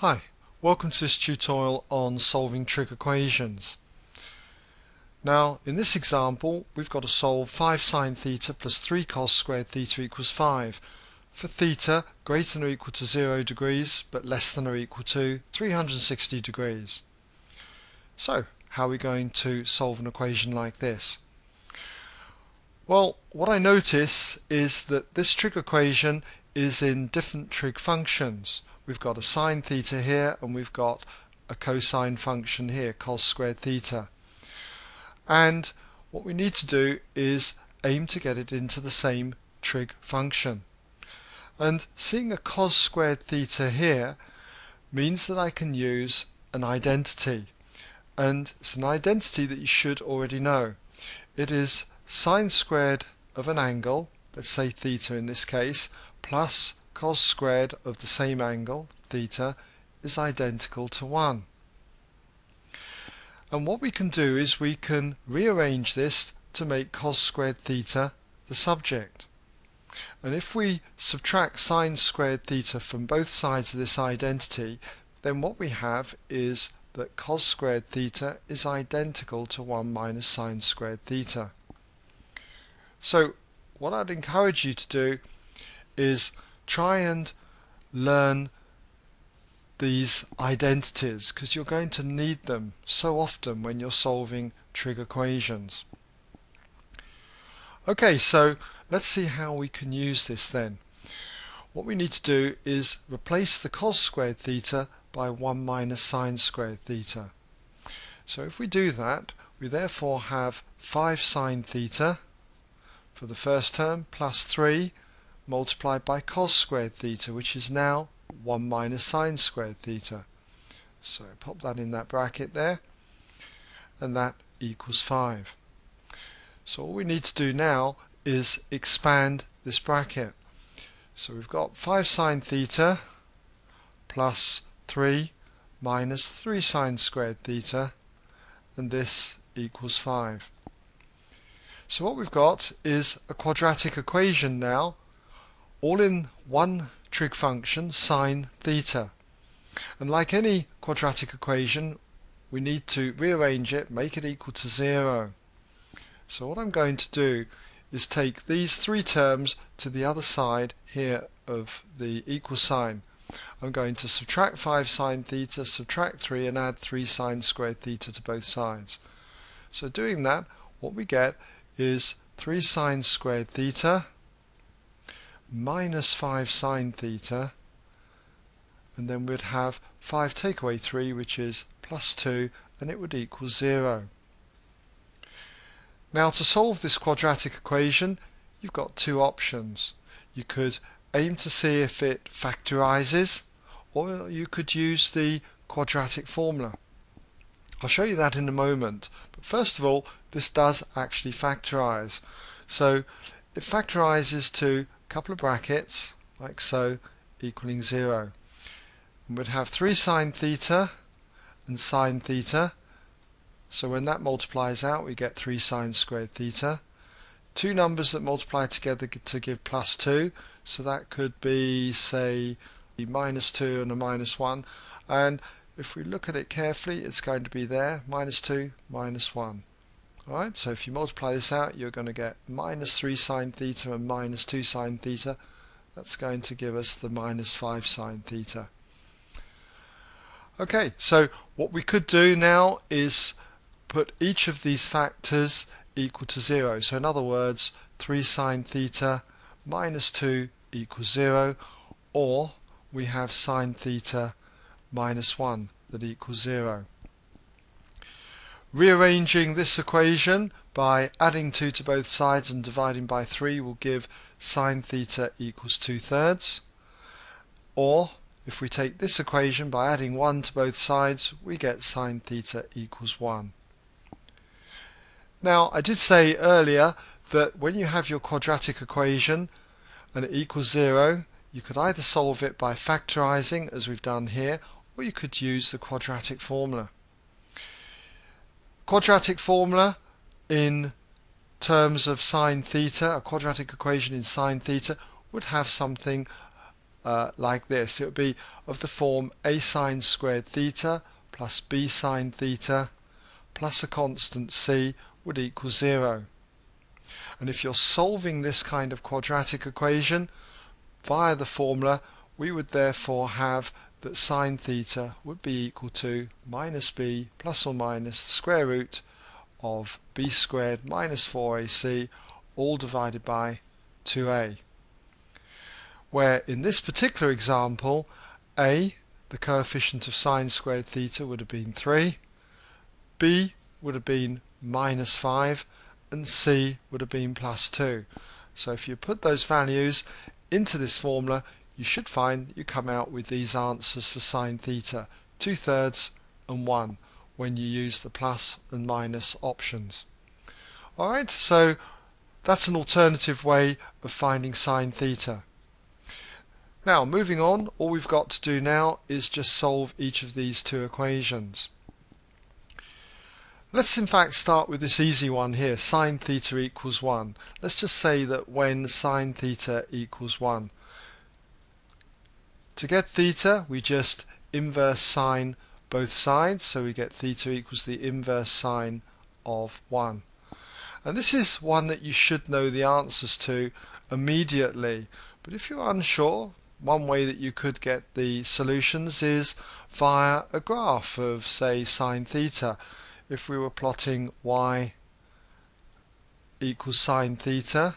Hi, welcome to this tutorial on solving trig equations. Now in this example we've got to solve 5 sine theta plus 3 cos squared theta equals 5 for theta greater than or equal to 0 degrees but less than or equal to 360 degrees. So how are we going to solve an equation like this? Well what I notice is that this trig equation is in different trig functions we've got a sine theta here and we've got a cosine function here, cos squared theta. And what we need to do is aim to get it into the same trig function. And seeing a cos squared theta here means that I can use an identity. And it's an identity that you should already know. It is sine squared of an angle, let's say theta in this case, plus cos squared of the same angle, theta, is identical to 1. And what we can do is we can rearrange this to make cos squared theta the subject. And if we subtract sine squared theta from both sides of this identity, then what we have is that cos squared theta is identical to 1 minus sine squared theta. So what I'd encourage you to do is try and learn these identities because you're going to need them so often when you're solving trig equations. Okay, so let's see how we can use this then. What we need to do is replace the cos squared theta by 1 minus sine squared theta. So if we do that, we therefore have 5 sine theta for the first term plus 3 multiplied by cos squared theta, which is now 1 minus sine squared theta. So pop that in that bracket there, and that equals 5. So all we need to do now is expand this bracket. So we've got 5 sine theta plus 3 minus 3 sine squared theta, and this equals 5. So what we've got is a quadratic equation now all in one trig function sine theta. And like any quadratic equation, we need to rearrange it, make it equal to zero. So what I'm going to do is take these three terms to the other side here of the equal sign. I'm going to subtract 5 sine theta, subtract 3 and add 3 sine squared theta to both sides. So doing that, what we get is 3 sine squared theta minus 5 sine theta and then we'd have 5 take away 3 which is plus 2 and it would equal 0. Now to solve this quadratic equation you've got two options. You could aim to see if it factorizes or you could use the quadratic formula. I'll show you that in a moment but first of all this does actually factorize. So it factorizes to couple of brackets like so equaling 0 and we'd have 3 sine theta and sine theta. So when that multiplies out we get 3 sine squared theta. Two numbers that multiply together to give plus 2 so that could be say minus 2 and a minus 1 and if we look at it carefully it's going to be there minus 2 minus 1 Alright, so if you multiply this out, you're going to get minus 3 sine theta and minus 2 sine theta. That's going to give us the minus 5 sine theta. Okay, so what we could do now is put each of these factors equal to 0. So in other words, 3 sine theta minus 2 equals 0, or we have sine theta minus 1 that equals 0. Rearranging this equation by adding 2 to both sides and dividing by 3 will give sine theta equals 2 thirds. Or if we take this equation by adding 1 to both sides we get sine theta equals 1. Now I did say earlier that when you have your quadratic equation and it equals 0 you could either solve it by factorizing as we've done here or you could use the quadratic formula. Quadratic formula in terms of sine theta, a quadratic equation in sine theta would have something uh, like this. It would be of the form a sine squared theta plus b sine theta plus a constant c would equal zero. And if you're solving this kind of quadratic equation via the formula, we would therefore have that sine theta would be equal to minus b plus or minus the square root of b squared minus 4ac all divided by 2a. Where in this particular example, a, the coefficient of sine squared theta would have been 3, b would have been minus 5, and c would have been plus 2. So if you put those values into this formula, you should find you come out with these answers for sine theta, 2 thirds and 1 when you use the plus and minus options. Alright, so that's an alternative way of finding sine theta. Now moving on, all we've got to do now is just solve each of these two equations. Let's in fact start with this easy one here, sine theta equals 1. Let's just say that when sine theta equals 1. To get theta, we just inverse sine both sides, so we get theta equals the inverse sine of 1. And this is one that you should know the answers to immediately. But if you're unsure, one way that you could get the solutions is via a graph of, say, sine theta if we were plotting y equals sine theta,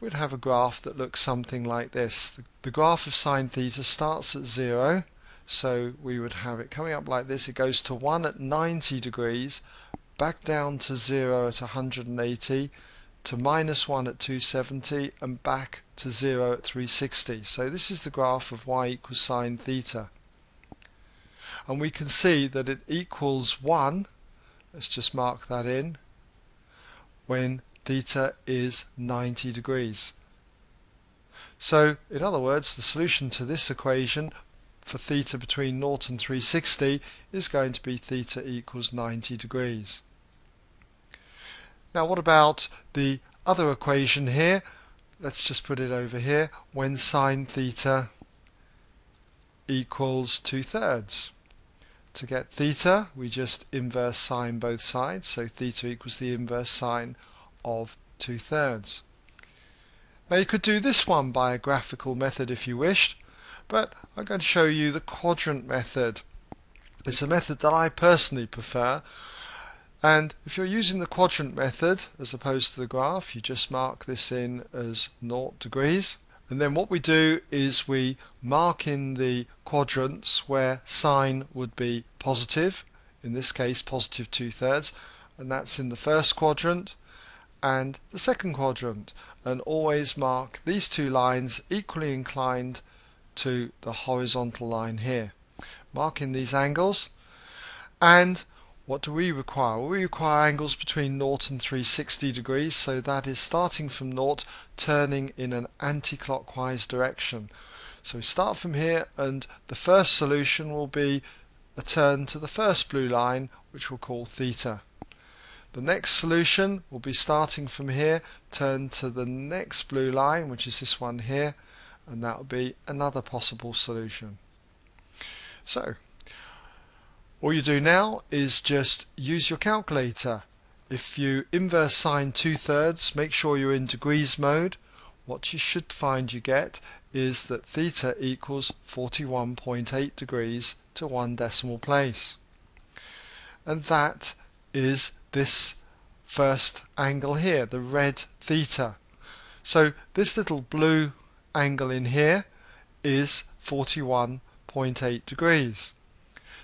we'd have a graph that looks something like this. The, the graph of sine theta starts at 0, so we would have it coming up like this. It goes to 1 at 90 degrees, back down to 0 at 180, to minus 1 at 270, and back to 0 at 360. So this is the graph of y equals sine theta. And we can see that it equals 1 let's just mark that in when theta is 90 degrees. So in other words the solution to this equation for theta between 0 and 360 is going to be theta equals 90 degrees. Now what about the other equation here? Let's just put it over here when sine theta equals 2 thirds. To get theta, we just inverse sine both sides, so theta equals the inverse sine of 2 thirds. Now you could do this one by a graphical method if you wished, but I'm going to show you the quadrant method. It's a method that I personally prefer, and if you're using the quadrant method as opposed to the graph, you just mark this in as 0 degrees. And then what we do is we mark in the quadrants where sine would be positive, in this case positive two thirds, and that's in the first quadrant and the second quadrant. And always mark these two lines equally inclined to the horizontal line here. Marking these angles and what do we require? Well, we require angles between 0 and 360 degrees, so that is starting from 0, turning in an anti-clockwise direction. So we start from here, and the first solution will be a turn to the first blue line, which we'll call theta. The next solution will be starting from here, turn to the next blue line, which is this one here, and that will be another possible solution. So, all you do now is just use your calculator. If you inverse sine 2 thirds, make sure you're in degrees mode. What you should find you get is that theta equals 41.8 degrees to one decimal place. And that is this first angle here, the red theta. So this little blue angle in here is 41.8 degrees.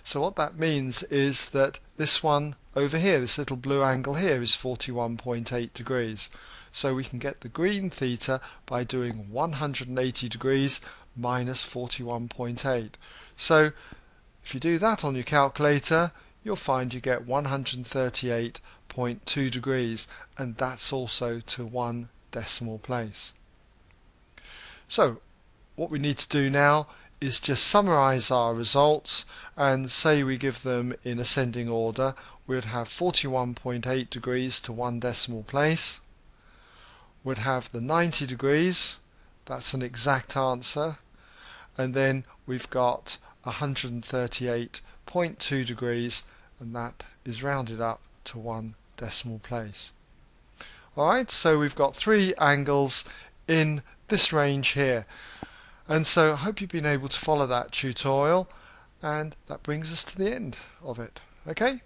So what that means is that this one over here, this little blue angle here is 41.8 degrees. So we can get the green theta by doing 180 degrees minus 41.8. So if you do that on your calculator, you'll find you get 138.2 degrees, and that's also to one decimal place. So what we need to do now is just summarize our results and say we give them in ascending order we'd have 41.8 degrees to one decimal place we'd have the 90 degrees that's an exact answer and then we've got 138.2 degrees and that is rounded up to one decimal place. Alright, so we've got three angles in this range here. And so I hope you've been able to follow that tutorial and that brings us to the end of it. Okay?